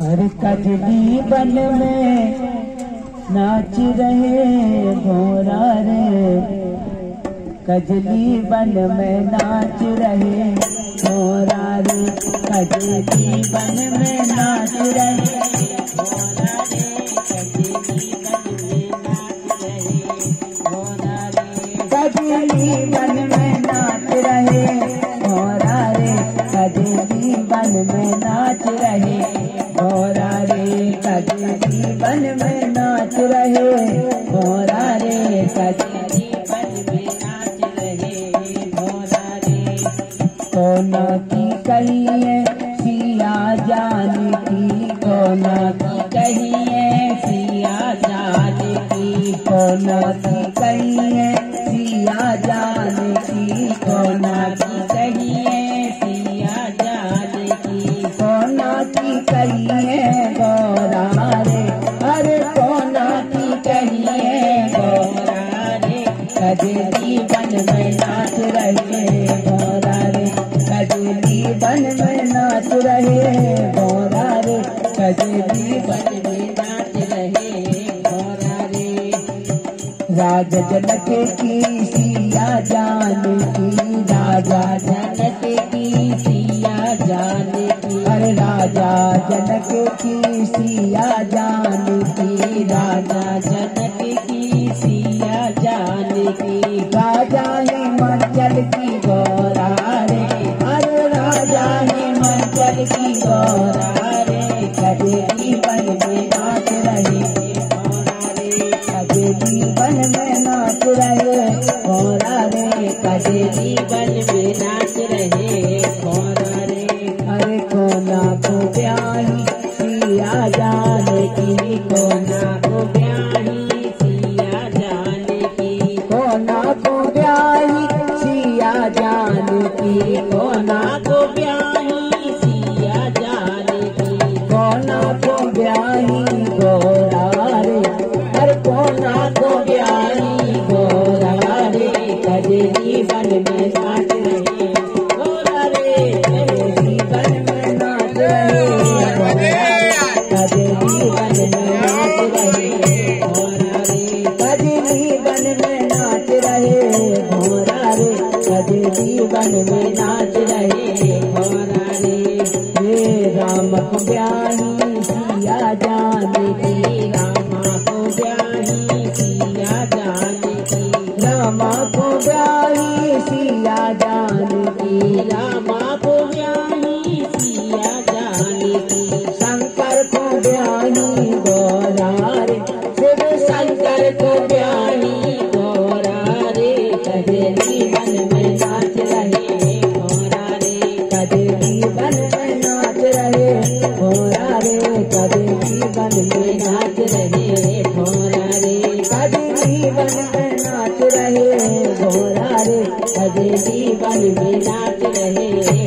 हर कजली बन में नाच रहे घोरा रे कजली बन में नाच रहे घोरा रे कजली बन में नाच रहे बन में नाच रहे। घोरा रे कजली बन में नाच रहे। घोरा रे कजली बन में नाच रहे। घोरा रे कजली बन में नाच रहे। घोरा रे कोना की कहिए सिया जान की कोना की कहिए सिया जान की कोना की कहिए सिया की कोना की कहिए, सिया की कोना गौरा रे अरे कोना की कहिए गौरा रे कजली बन में नाच रहे गौरा रे कजली बन में नाच रे कजली बन में नाच राज जनक की सिया जान की, राजा जनक की सिया जान की। अरे राजा जनक की सिया जान की, राजा बन में नाच रहे गौरा रे? अरे कोना को ब्याही सिया जान की? कोना को ब्याही सिया जान की? कोना को ब्याही सिया जान की? कोना को ब्याही सिया जान की? कोना को ब्याही में नाच रहे गोरा रे कजली बन में नाच रहे गोरा रे हे राम को ब्याही सिया जान की। रामा को ब्याही सिया जान की। रामा को ब्याही सिया जान की। रामा को ब्याही सिया जान की। शंकर को ब्याही गोरा रे शिव शंकर को रहे रे कजली जीवन में रहे गोरा रे कजली जीवन में नाच रहे।